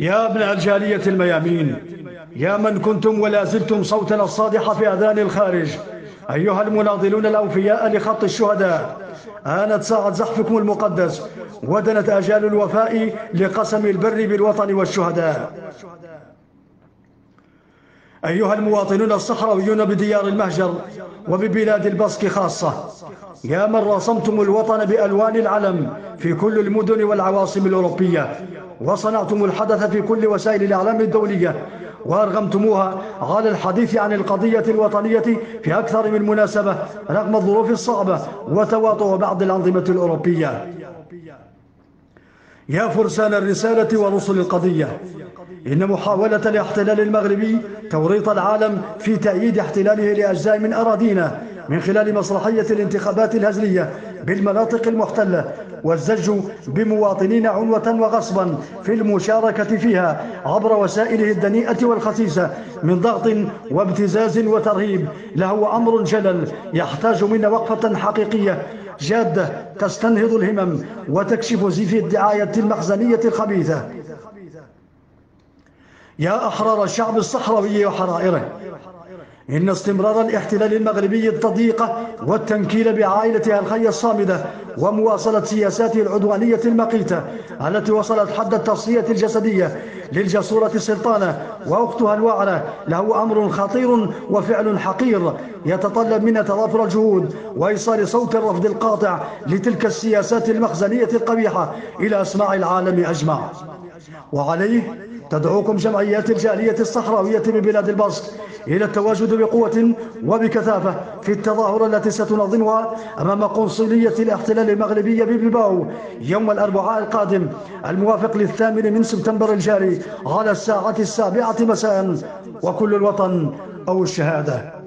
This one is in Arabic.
يا ابن الجالية الميامين يا من كنتم ولا زلتم صوتنا الصادح في أذان الخارج. أيها المناضلون الأوفياء لخط الشهداء آنت ساعة زحفكم المقدس ودنت أجال الوفاء لقسم البر بالوطن والشهداء. أيها المواطنون الصحراويون بديار المهجر وببلاد البسك خاصة يا من راسمتم الوطن بألوان العلم في كل المدن والعواصم الأوروبية وصنعتم الحدث في كل وسائل الإعلام الدولية وأرغمتموها على الحديث عن القضية الوطنية في أكثر من مناسبة رغم الظروف الصعبة وتواطؤ بعض الأنظمة الأوروبية. يا فرسان الرسالة ورسل القضية. إن محاولة الاحتلال المغربي توريط العالم في تأييد احتلاله لأجزاء من أراضينا من خلال مسرحية الانتخابات الهزلية بالمناطق المحتلة والزج بمواطنين عنوة وغصبا في المشاركة فيها عبر وسائله الدنيئة والخسيسة من ضغط وابتزاز وترهيب. له أمر جلل يحتاج منا وقفة حقيقية جادة تستنهض الهمم وتكشف زيف الدعاية المخزنية الخبيثة. يا أحرار الشعب الصحراوي وحرائره. إن استمرار الاحتلال المغربي التضييق والتنكيل بعائلتها الخي الصامدة ومواصلة سياساته العدوانية المقيتة التي وصلت حد التصفية الجسدية للجسورة السلطانة وأختها الواعرة له أمر خطير وفعل حقير يتطلب منا تضافر الجهود وإيصال صوت الرفض القاطع لتلك السياسات المخزنية القبيحة إلى أسماع العالم أجمع. وعليه تدعوكم جمعيات الجالية الصحراوية ببلاد البسط إلى التواجد بقوة وبكثافة في التظاهرة التي ستنظمها أمام قنصلية الاحتلال المغربية ببلباو يوم الأربعاء القادم الموافق للثامن من سبتمبر الجاري على الساعة السابعة مساء وكل الوطن أو الشهادة.